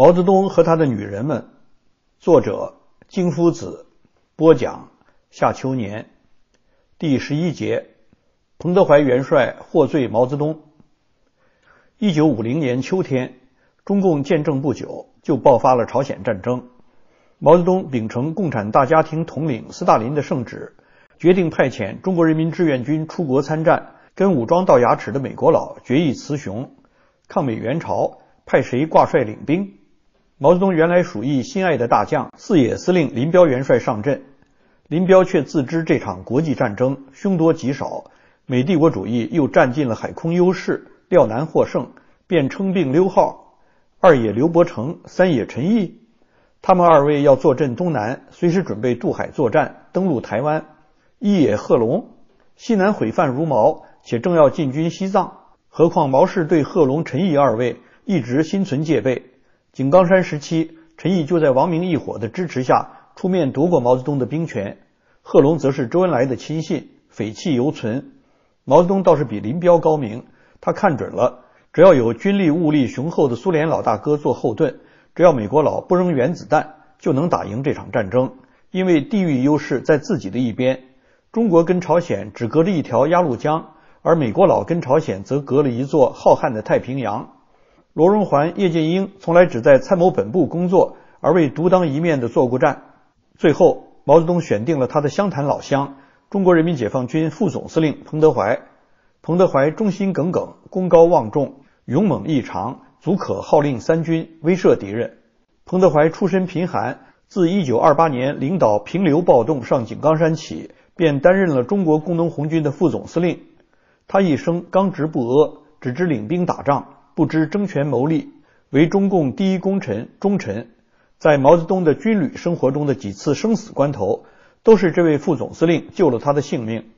毛泽东和他的女人们，作者金夫子，播讲夏秋年，第十一节，彭德怀元帅获罪毛泽东。一九五零年秋天，中共建政不久，就爆发了朝鲜战争。毛泽东秉承共产大家庭统领斯大林的圣旨，决定派遣中国人民志愿军出国参战，跟武装到牙齿的美国佬决一雌雄。抗美援朝，派谁挂帅领兵？毛泽东原来属意心爱的大将四野司令林彪元帅上阵，林彪却自知这场国际战争凶多吉少，美帝国主义又占尽了海空优势，料难获胜，便称病溜号：二野刘伯承，三野陈毅。他们二位要坐镇东南，随时准备渡海作战，登陆台湾。一野贺龙，西南毁犯如毛，且正要进军西藏。何况毛氏对贺龙、陈毅二位一直心存戒备。井冈山时期，陈毅就在王明一伙的支持下出面夺过毛泽东的兵权。贺龙则是周恩来的亲信，匪气犹存。毛泽东倒是比林彪高明，他看准了，只要有军力物力雄厚的苏联老大哥做后盾，只要美国佬不扔原子弹，就能打赢这场战争。因为地域优势在自己的一边，中国跟朝鲜只隔着一条鸭绿江，而美国佬跟朝鲜则隔了一座浩瀚的太平洋。罗荣桓、叶剑英从来只在参谋本部工作，而未独当一面的作过战。最后，毛泽东选定了他的湘潭老乡——中国人民解放军副总司令彭德怀。彭德怀忠心耿耿，功高望重，勇猛异常，足可号令三军，威慑敌人。彭德怀出身贫寒，自1928年领导平流暴动上井冈山起，便担任了中国工农红军的副总司令。他一生刚直不阿，只知领兵打仗。不知争权谋利，为中共第一功臣、忠臣。在毛泽东的军旅生活中的几次生死关头，都是这位副总司令救了他的性命。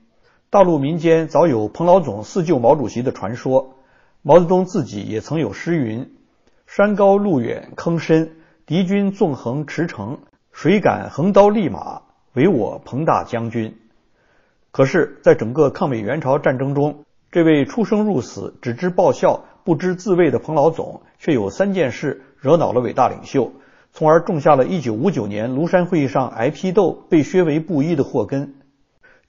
大陆民间早有彭老总四救毛主席的传说，毛泽东自己也曾有诗云：“山高路远坑深，敌军纵横驰骋，谁敢横刀立马？唯我彭大将军。”可是，在整个抗美援朝战争中，这位出生入死、只知报效。不知自卫的彭老总，却有三件事惹恼了伟大领袖，从而种下了1959年庐山会议上挨批斗、被削为布衣的祸根。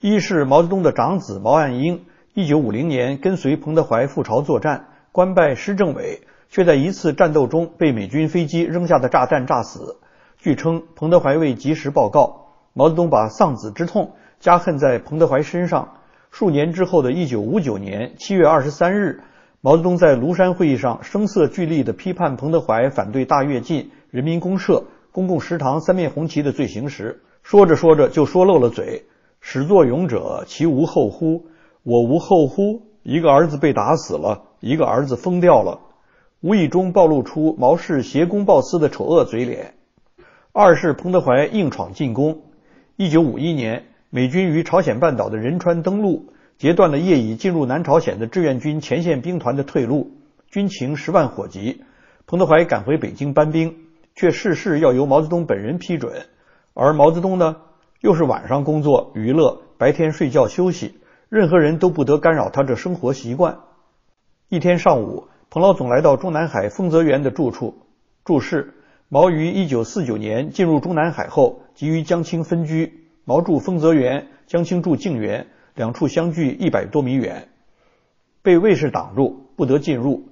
一是毛泽东的长子毛岸英，1950年跟随彭德怀赴朝作战，官拜师政委，却在一次战斗中被美军飞机扔下的炸弹炸死。据称，彭德怀未及时报告，毛泽东把丧子之痛加恨在彭德怀身上。数年之后的1959年7月23日。毛泽东在庐山会议上声色俱厉地批判彭德怀反对大跃进、人民公社、公共食堂三面红旗的罪行时，说着说着就说漏了嘴：“始作俑者，其无后乎？我无后乎？一个儿子被打死了，一个儿子疯掉了。”无意中暴露出毛氏挟公报私的丑恶嘴脸。二是彭德怀硬闯进攻。一九五一年，美军于朝鲜半岛的仁川登陆。截断了业已进入南朝鲜的志愿军前线兵团的退路，军情十万火急。彭德怀赶回北京搬兵，却事事要由毛泽东本人批准。而毛泽东呢，又是晚上工作娱乐，白天睡觉休息，任何人都不得干扰他这生活习惯。一天上午，彭老总来到中南海丰泽园的住处。注释：毛于1949年进入中南海后，即于江青分居。毛住丰泽园，江青住静园。两处相距一百多米远，被卫士挡住，不得进入。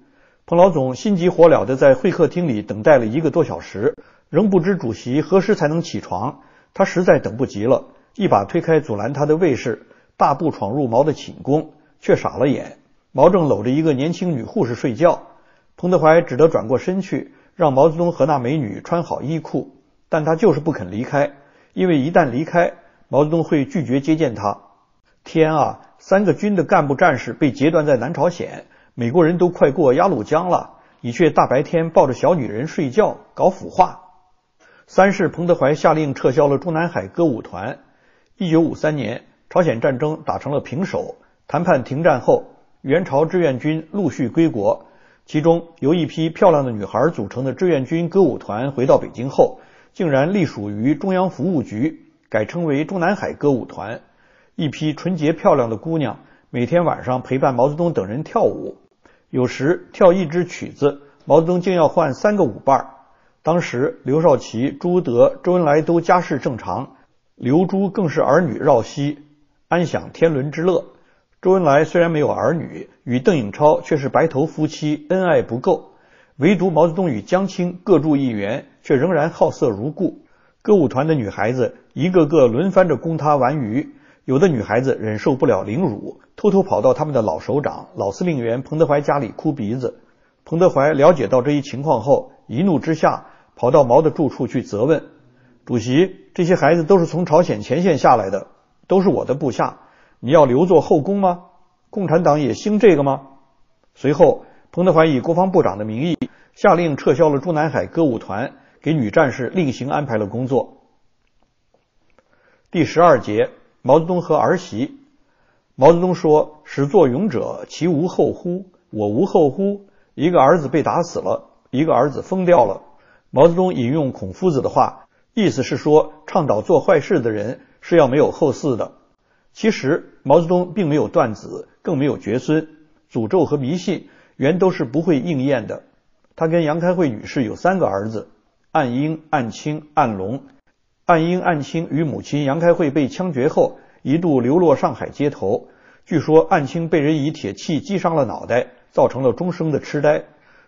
彭老总心急火燎地在会客厅里等待了一个多小时，仍不知主席何时才能起床。他实在等不及了，一把推开阻拦他的卫士，大步闯入毛的寝宫，却傻了眼。毛正搂着一个年轻女护士睡觉，彭德怀只得转过身去，让毛泽东和那美女穿好衣裤，但他就是不肯离开，因为一旦离开，毛泽东会拒绝接见他。天啊！三个军的干部战士被截断在南朝鲜，美国人都快过鸭绿江了，你却大白天抱着小女人睡觉，搞腐化。三是彭德怀下令撤销了中南海歌舞团。一九五三年，朝鲜战争打成了平手，谈判停战后，援朝志愿军陆续归国，其中由一批漂亮的女孩组成的志愿军歌舞团回到北京后，竟然隶属于中央服务局，改称为中南海歌舞团。一批纯洁漂亮的姑娘，每天晚上陪伴毛泽东等人跳舞。有时跳一支曲子，毛泽东竟要换三个舞伴。当时刘少奇、朱德、周恩来都家世正常，刘朱更是儿女绕膝，安享天伦之乐。周恩来虽然没有儿女，与邓颖超却是白头夫妻，恩爱不够。唯独毛泽东与江青各住一园，却仍然好色如故。歌舞团的女孩子一个个轮番着供他玩鱼，有的女孩子忍受不了凌辱，偷偷跑到他们的老首长、老司令员彭德怀家里哭鼻子。彭德怀了解到这一情况后，一怒之下跑到毛的住处去责问主席：“这些孩子都是从朝鲜前线下来的，都是我的部下。”你要留作后宫吗？共产党也兴这个吗？随后，彭德怀以国防部长的名义下令撤销了中南海歌舞团，给女战士另行安排了工作。第十二节，毛泽东和儿媳。毛泽东说：“始作俑者，其无后乎？我无后乎？一个儿子被打死了，一个儿子疯掉了。”毛泽东引用孔夫子的话，意思是说，倡导做坏事的人是要没有后嗣的。其实毛泽东并没有断子，更没有绝孙，诅咒和迷信原都是不会应验的。他跟杨开慧女士有三个儿子：岸英、岸青、岸龙。岸英、岸青与母亲杨开慧被枪决后，一度流落上海街头。据说岸青被人以铁器击伤了脑袋，造成了终生的痴呆。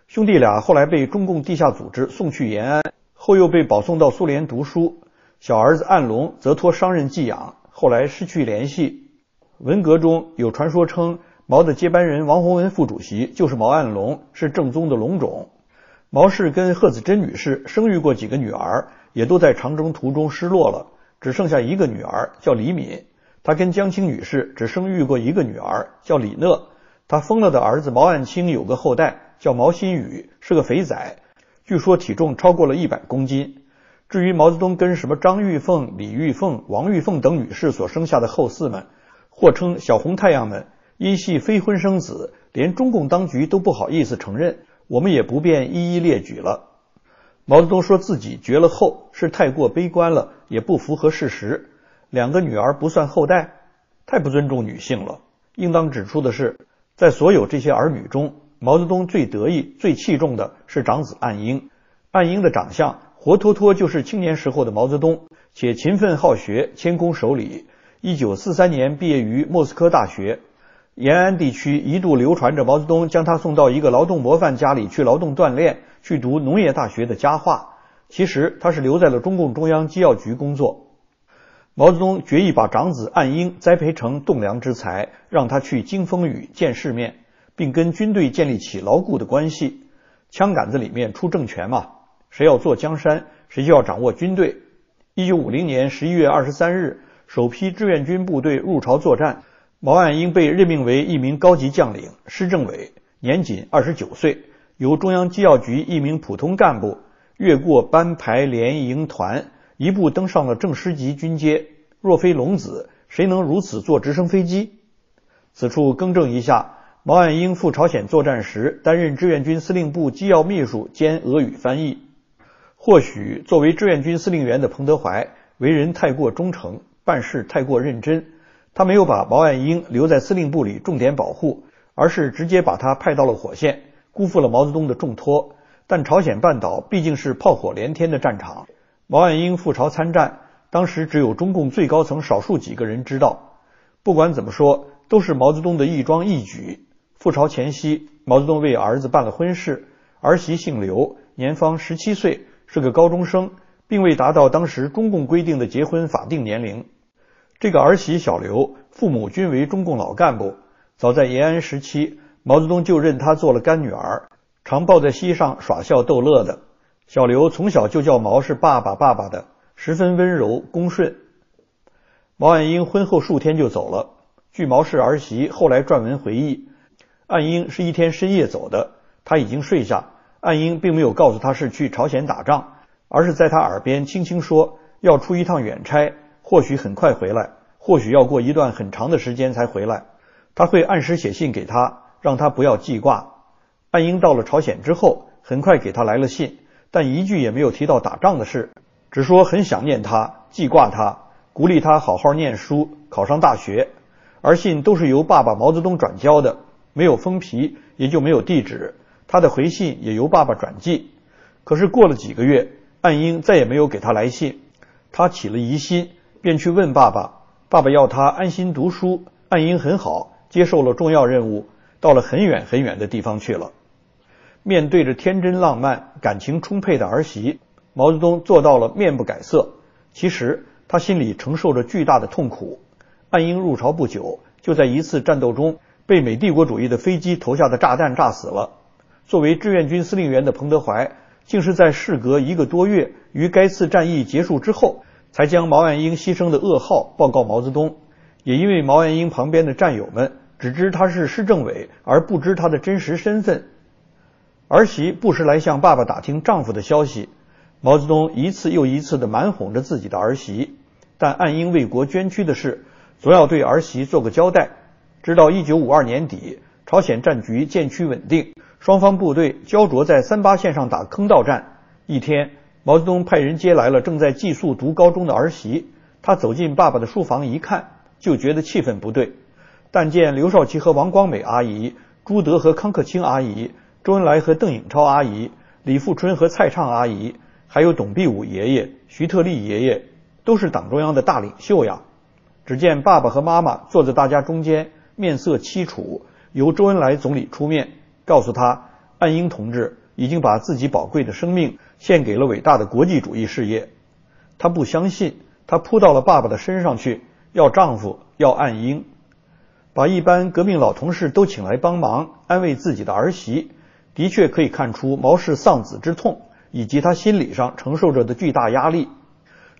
兄弟俩后来被中共地下组织送去延安，后又被保送到苏联读书。小儿子岸龙则托商人寄养。后来失去联系。文革中有传说称，毛的接班人王洪文副主席就是毛岸龙，是正宗的龙种。毛氏跟贺子珍女士生育过几个女儿，也都在长征途中失落了，只剩下一个女儿叫李敏。他跟江青女士只生育过一个女儿叫李讷。他疯了的儿子毛岸青有个后代叫毛新宇，是个肥仔，据说体重超过了一百公斤。至于毛泽东跟什么张玉凤、李玉凤、王玉凤等女士所生下的后嗣们，或称小红太阳们，因系非婚生子，连中共当局都不好意思承认，我们也不便一一列举了。毛泽东说自己绝了后，是太过悲观了，也不符合事实。两个女儿不算后代，太不尊重女性了。应当指出的是，在所有这些儿女中，毛泽东最得意、最器重的是长子岸英。岸英的长相。活脱脱就是青年时候的毛泽东，且勤奋好学，谦恭守礼。一九四三年毕业于莫斯科大学。延安地区一度流传着毛泽东将他送到一个劳动模范家里去劳动锻炼，去读农业大学的佳话。其实他是留在了中共中央机要局工作。毛泽东决意把长子岸英栽培成栋梁之才，让他去经风雨、见世面，并跟军队建立起牢固的关系。枪杆子里面出政权嘛。谁要做江山，谁就要掌握军队。一九五零年十一月二十三日，首批志愿军部队入朝作战，毛岸英被任命为一名高级将领、师政委，年仅二十九岁，由中央机要局一名普通干部越过班排连营团，一步登上了正师级军阶。若非龙子，谁能如此坐直升飞机？此处更正一下，毛岸英赴朝鲜作战时，担任志愿军司令部机要秘书兼俄语翻译。或许作为志愿军司令员的彭德怀为人太过忠诚，办事太过认真，他没有把毛岸英留在司令部里重点保护，而是直接把他派到了火线，辜负了毛泽东的重托。但朝鲜半岛毕竟是炮火连天的战场，毛岸英赴朝参战，当时只有中共最高层少数几个人知道。不管怎么说，都是毛泽东的一桩义举。赴朝前夕，毛泽东为儿子办了婚事，儿媳姓刘，年方十七岁。是个高中生，并未达到当时中共规定的结婚法定年龄。这个儿媳小刘，父母均为中共老干部。早在延安时期，毛泽东就认她做了干女儿，常抱在膝上耍笑逗乐的。小刘从小就叫毛是爸爸爸爸的，十分温柔恭顺。毛岸英婚后数天就走了。据毛氏儿媳后来撰文回忆，岸英是一天深夜走的，他已经睡下。岸英并没有告诉他是去朝鲜打仗，而是在他耳边轻轻说要出一趟远差，或许很快回来，或许要过一段很长的时间才回来。他会按时写信给他，让他不要记挂。岸英到了朝鲜之后，很快给他来了信，但一句也没有提到打仗的事，只说很想念他，记挂他，鼓励他好好念书，考上大学。而信都是由爸爸毛泽东转交的，没有封皮，也就没有地址。他的回信也由爸爸转寄，可是过了几个月，岸英再也没有给他来信，他起了疑心，便去问爸爸。爸爸要他安心读书。岸英很好，接受了重要任务，到了很远很远的地方去了。面对着天真浪漫、感情充沛的儿媳，毛泽东做到了面不改色。其实他心里承受着巨大的痛苦。岸英入朝不久，就在一次战斗中被美帝国主义的飞机投下的炸弹炸死了。作为志愿军司令员的彭德怀，竟是在事隔一个多月，于该次战役结束之后，才将毛岸英牺牲的噩耗报告毛泽东。也因为毛岸英旁边的战友们只知他是师政委，而不知他的真实身份。儿媳不时来向爸爸打听丈夫的消息，毛泽东一次又一次的蛮哄着自己的儿媳。但岸英为国捐躯的事，总要对儿媳做个交代。直到一九五二年底，朝鲜战局渐趋稳定，双方部队焦灼在三八线上打坑道战。一天，毛泽东派人接来了正在寄宿读高中的儿媳。他走进爸爸的书房一看，就觉得气氛不对。但见刘少奇和王光美阿姨、朱德和康克清阿姨。周恩来和邓颖超阿姨、李富春和蔡畅阿姨，还有董必武爷爷、徐特立爷爷，都是党中央的大领袖呀。只见爸爸和妈妈坐在大家中间，面色凄楚。由周恩来总理出面，告诉他，岸英同志已经把自己宝贵的生命献给了伟大的国际主义事业。她不相信，她扑到了爸爸的身上去，要丈夫，要岸英，把一般革命老同事都请来帮忙，安慰自己的儿媳。的确可以看出毛氏丧子之痛，以及他心理上承受着的巨大压力。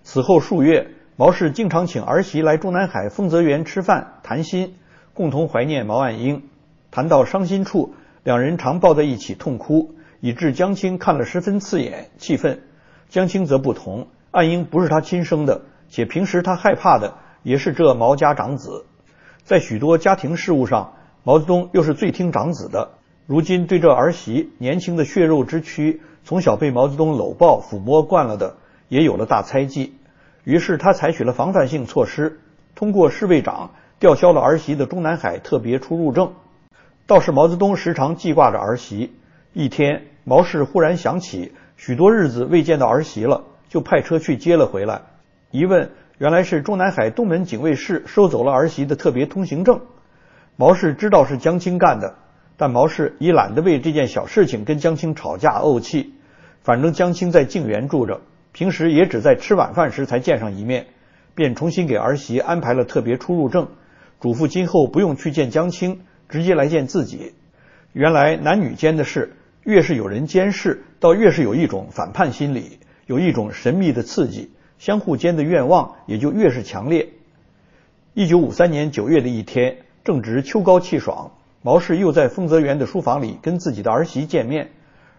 此后数月，毛氏经常请儿媳来中南海丰泽园吃饭谈心，共同怀念毛岸英。谈到伤心处，两人常抱在一起痛哭，以致江青看了十分刺眼气愤。江青则不同，岸英不是他亲生的，且平时他害怕的也是这毛家长子。在许多家庭事务上，毛泽东又是最听长子的。如今对这儿媳年轻的血肉之躯，从小被毛泽东搂抱抚摸惯了的，也有了大猜忌。于是他采取了防范性措施，通过侍卫长吊销了儿媳的中南海特别出入证。倒是毛泽东时常记挂着儿媳。一天，毛氏忽然想起许多日子未见到儿媳了，就派车去接了回来。一问，原来是中南海东门警卫室收走了儿媳的特别通行证。毛氏知道是江青干的。但毛氏已懒得为这件小事情跟江青吵架怄气，反正江青在静园住着，平时也只在吃晚饭时才见上一面，便重新给儿媳安排了特别出入证，嘱咐今后不用去见江青，直接来见自己。原来男女间的事，越是有人监视，倒越是有一种反叛心理，有一种神秘的刺激，相互间的愿望也就越是强烈。一九五三年九月的一天，正值秋高气爽。毛氏又在丰泽园的书房里跟自己的儿媳见面，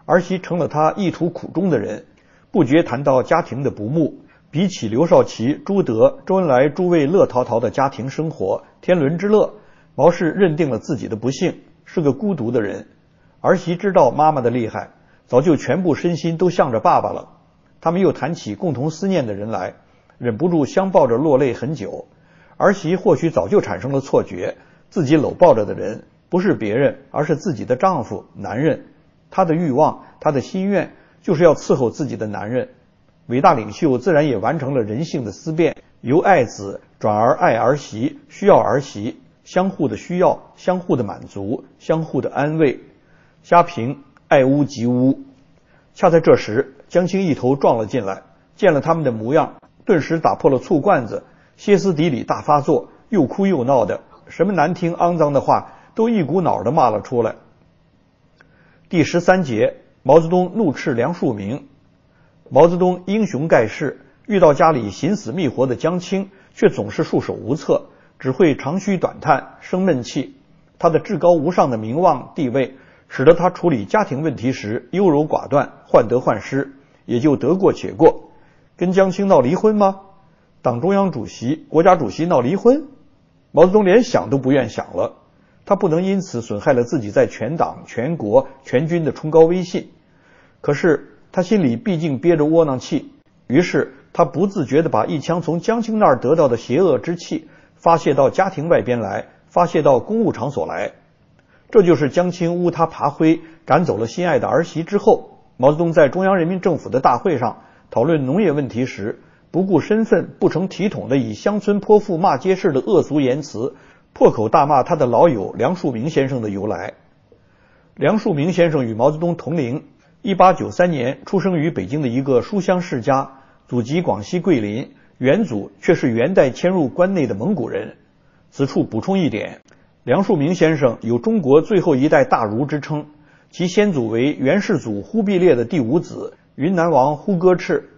儿媳成了他意图苦衷的人，不觉谈到家庭的不睦。比起刘少奇、朱德、周恩来诸位乐陶陶的家庭生活，天伦之乐，毛氏认定了自己的不幸，是个孤独的人。儿媳知道妈妈的厉害，早就全部身心都向着爸爸了。他们又谈起共同思念的人来，忍不住相抱着落泪很久。儿媳或许早就产生了错觉，自己搂抱着的人。不是别人，而是自己的丈夫，男人。她的欲望，她的心愿，就是要伺候自己的男人。伟大领袖自然也完成了人性的思辨，由爱子转而爱儿媳，需要儿媳，相互的需要，相互的满足，相互的安慰。家贫爱屋及乌。恰在这时，江青一头撞了进来，见了他们的模样，顿时打破了醋罐子，歇斯底里大发作，又哭又闹的，什么难听肮脏的话。都一股脑的骂了出来。第十三节，毛泽东怒斥梁漱溟。毛泽东英雄盖世，遇到家里寻死觅活的江青，却总是束手无策，只会长吁短叹，生闷气。他的至高无上的名望地位，使得他处理家庭问题时优柔寡断，患得患失，也就得过且过。跟江青闹离婚吗？党中央主席、国家主席闹离婚？毛泽东连想都不愿想了。他不能因此损害了自己在全党、全国、全军的崇高威信。可是他心里毕竟憋着窝囊气，于是他不自觉地把一腔从江青那儿得到的邪恶之气发泄到家庭外边来，发泄到公务场所来。这就是江青污他爬灰，赶走了心爱的儿媳之后，毛泽东在中央人民政府的大会上讨论农业问题时，不顾身份、不成体统的以乡村泼妇骂街式的恶俗言辞，破口大骂他的老友梁漱溟先生的由来。梁漱溟先生与毛泽东同龄，1893年出生于北京的一个书香世家，祖籍广西桂林，元祖却是元代迁入关内的蒙古人。此处补充一点，梁漱溟先生有“中国最后一代大儒”之称，其先祖为元世祖忽必烈的第五子云南王忽哥赤。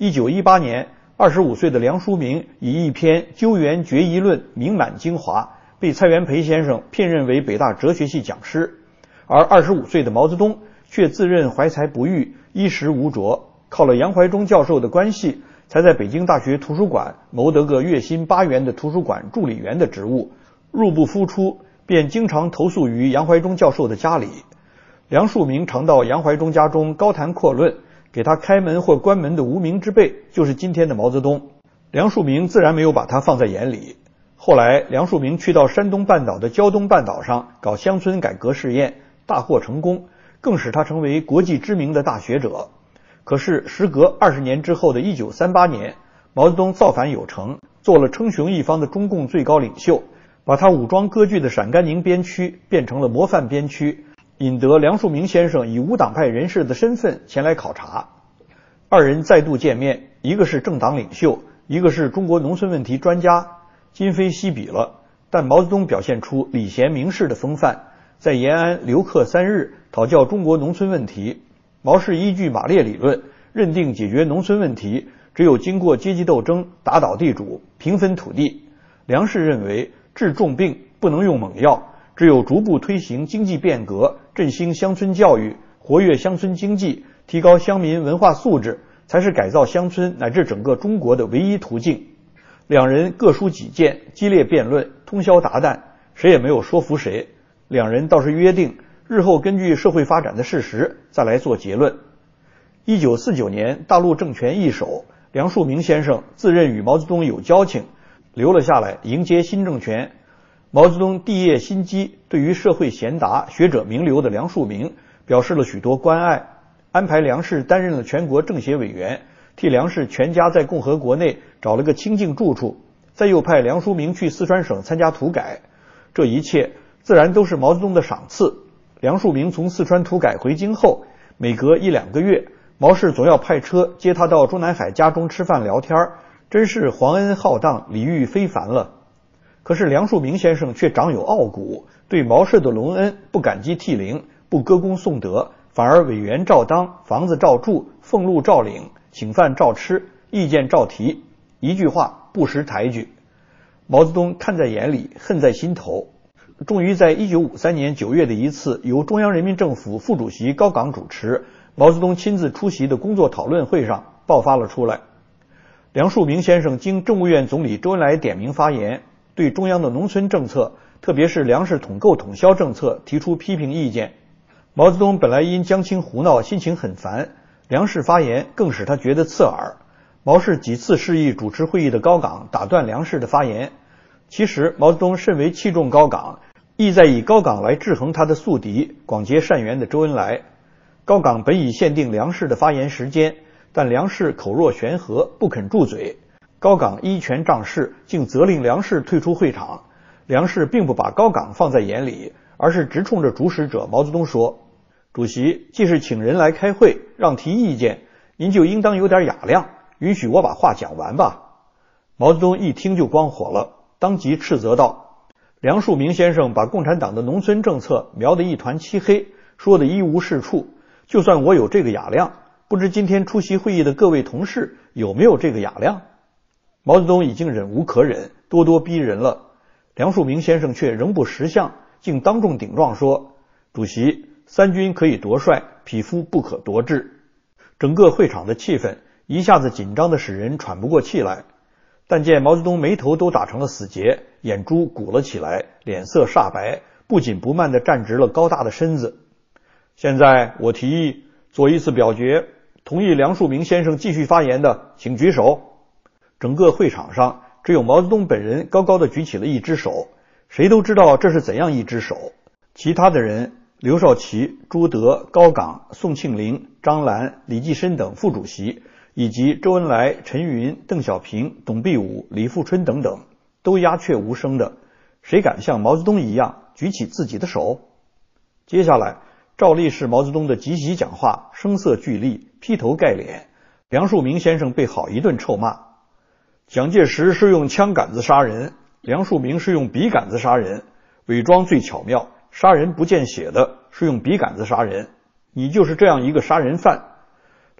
1918年，25岁的梁漱溟以一篇《究元决疑论》名满京华，被蔡元培先生聘任为北大哲学系讲师。而25岁的毛泽东却自认怀才不遇，衣食无着，靠了杨怀忠教授的关系，才在北京大学图书馆谋得个月薪八元的图书馆助理员的职务。入不敷出，便经常投宿于杨怀忠教授的家里。梁漱溟常到杨怀忠家中高谈阔论，给他开门或关门的无名之辈，就是今天的毛泽东。梁漱溟自然没有把他放在眼里。后来，梁漱溟去到山东半岛的胶东半岛上搞乡村改革试验。大获成功，更使他成为国际知名的大学者。可是，时隔二十年之后的一九三八年，毛泽东造反有成，做了称雄一方的中共最高领袖，把他武装割据的陕甘宁边区变成了模范边区，引得梁漱溟先生以无党派人士的身份前来考察。二人再度见面，一个是政党领袖，一个是中国农村问题专家，今非昔比了。但毛泽东表现出礼贤明士的风范。在延安留客三日，讨教中国农村问题。毛氏依据马列理论，认定解决农村问题只有经过阶级斗争，打倒地主，平分土地。梁氏认为治重病不能用猛药，只有逐步推行经济变革，振兴乡村教育，活跃乡村经济，提高乡民文化素质，才是改造乡村乃至整个中国的唯一途径。两人各抒己见，激烈辩论，通宵达旦，谁也没有说服谁。两人倒是约定，日后根据社会发展的事实再来做结论。一九四九年，大陆政权易手，梁漱溟先生自认与毛泽东有交情，留了下来迎接新政权。毛泽东帝业新基，对于社会贤达、学者名流的梁漱溟表示了许多关爱，安排梁氏担任了全国政协委员，替梁氏全家在共和国内找了个清静住处，再又派梁漱溟去四川省参加土改，这一切。自然都是毛泽东的赏赐。梁漱溟从四川土改回京后，每隔一两个月，毛氏总要派车接他到中南海家中吃饭聊天儿真是皇恩浩荡，礼遇非凡了。可是梁漱溟先生却长有傲骨，对毛氏的隆恩不感激涕零，不歌功颂德，反而委员照当，房子照住，俸禄照领，请饭照吃，意见照提，一句话不识抬举。毛泽东看在眼里，恨在心头。终于在1953年9月的一次由中央人民政府副主席高岗主持、毛泽东亲自出席的工作讨论会上爆发了出来。梁漱溟先生经政务院总理周恩来点名发言，对中央的农村政策，特别是粮食统购统销政策提出批评意见。毛泽东本来因江青胡闹心情很烦，梁氏发言更使他觉得刺耳。毛氏几次示意主持会议的高岗打断梁氏的发言。其实毛泽东甚为器重高岗。意在以高岗来制衡他的宿敌、广结善缘的周恩来。高岗本已限定梁氏的发言时间，但梁氏口若悬河，不肯住嘴。高岗依权仗势，竟责令梁氏退出会场。梁氏并不把高岗放在眼里，而是直冲着主使者毛泽东说：“主席既是请人来开会，让提意见，您就应当有点雅量，允许我把话讲完吧。”毛泽东一听就光火了，当即斥责道。梁漱溟先生把共产党的农村政策描得一团漆黑，说的一无是处。就算我有这个雅量，不知今天出席会议的各位同事有没有这个雅量？毛泽东已经忍无可忍，咄咄逼人了。梁漱溟先生却仍不识相，竟当众顶撞说：“主席，三军可以夺帅，匹夫不可夺志。”整个会场的气氛一下子紧张的使人喘不过气来。但见毛泽东眉头都打成了死结，眼珠鼓了起来，脸色煞白，不紧不慢地站直了高大的身子。现在我提议做一次表决，同意梁漱溟先生继续发言的，请举手。整个会场上只有毛泽东本人高高的举起了一只手，谁都知道这是怎样一只手。其他的人刘少奇、朱德、高岗、宋庆龄、张澜、李济深等副主席，以及周恩来、陈云、邓小平、董必武、李富春等等，都鸦雀无声的。谁敢像毛泽东一样举起自己的手？接下来，照例是毛泽东的集席讲话，声色俱厉，劈头盖脸。梁漱溟先生被好一顿臭骂。蒋介石是用枪杆子杀人，梁漱溟是用笔杆子杀人，伪装最巧妙。杀人不见血的是用笔杆子杀人，你就是这样一个杀人犯。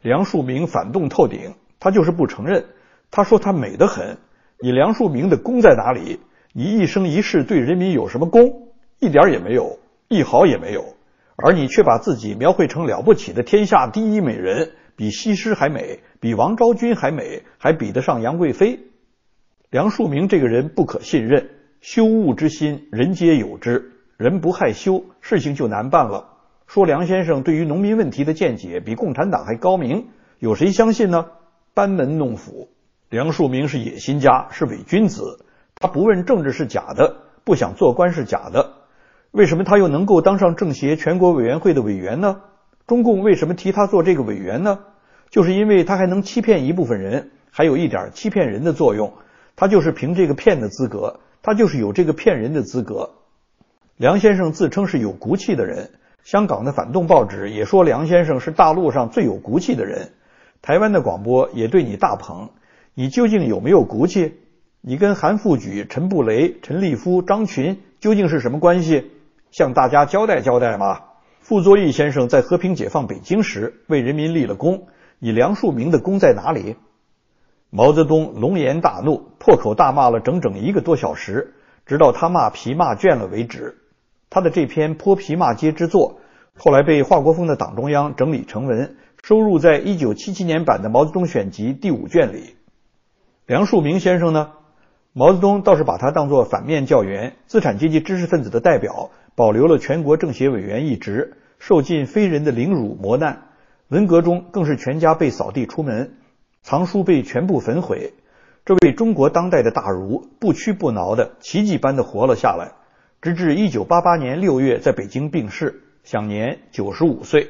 梁漱溟反动透顶，他就是不承认。他说他美得很。你梁漱溟的功在哪里？你一生一世对人民有什么功？一点也没有，一毫也没有。而你却把自己描绘成了不起的天下第一美人，比西施还美，比王昭君还美，还比得上杨贵妃。梁漱溟这个人不可信任，羞恶之心人皆有之。人不害羞，事情就难办了。说梁先生对于农民问题的见解比共产党还高明，有谁相信呢？班门弄斧。梁漱溟是野心家，是伪君子。他不问政治是假的，不想做官是假的。为什么他又能够当上政协全国委员会的委员呢？中共为什么提他做这个委员呢？就是因为他还能欺骗一部分人，还有一点欺骗人的作用。他就是凭这个骗的资格，他就是有这个骗人的资格。梁先生自称是有骨气的人，香港的反动报纸也说梁先生是大陆上最有骨气的人，台湾的广播也对你大捧，你究竟有没有骨气？你跟韩复榘、陈布雷、陈立夫、张群究竟是什么关系？向大家交代交代嘛！傅作义先生在和平解放北京时为人民立了功，你梁漱溟的功在哪里？毛泽东龙颜大怒，破口大骂了整整一个多小时，直到他骂皮骂倦了为止。他的这篇泼皮骂街之作，后来被华国锋的党中央整理成文，收入在一九七七年版的《毛泽东选集》第五卷里。梁漱溟先生呢，毛泽东倒是把他当作反面教员、资产阶级知识分子的代表，保留了全国政协委员一职，受尽非人的凌辱磨难。文革中更是全家被扫地出门，藏书被全部焚毁。这位中国当代的大儒，不屈不挠的奇迹般的活了下来。直至一九八八年六月，在北京病逝，享年九十五岁。